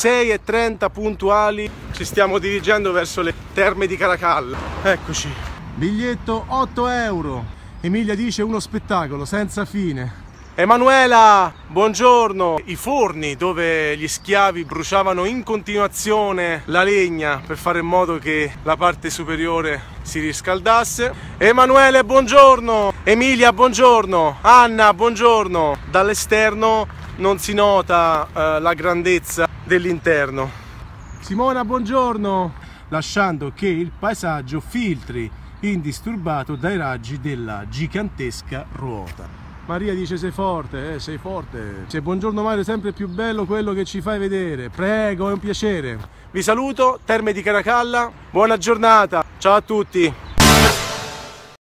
6.30 puntuali ci stiamo dirigendo verso le terme di Caracalla. Eccoci. Biglietto 8 euro. Emilia dice uno spettacolo senza fine. Emanuela, buongiorno! I forni dove gli schiavi bruciavano in continuazione la legna per fare in modo che la parte superiore si riscaldasse. Emanuele, buongiorno! Emilia, buongiorno! Anna, buongiorno! Dall'esterno non si nota eh, la grandezza dell'interno. Simona, buongiorno! Lasciando che il paesaggio filtri indisturbato dai raggi della gigantesca ruota. Maria dice sei forte, eh, sei forte. C'è buongiorno Mario, sempre più bello quello che ci fai vedere. Prego, è un piacere. Vi saluto, Terme di Caracalla, buona giornata, ciao a tutti.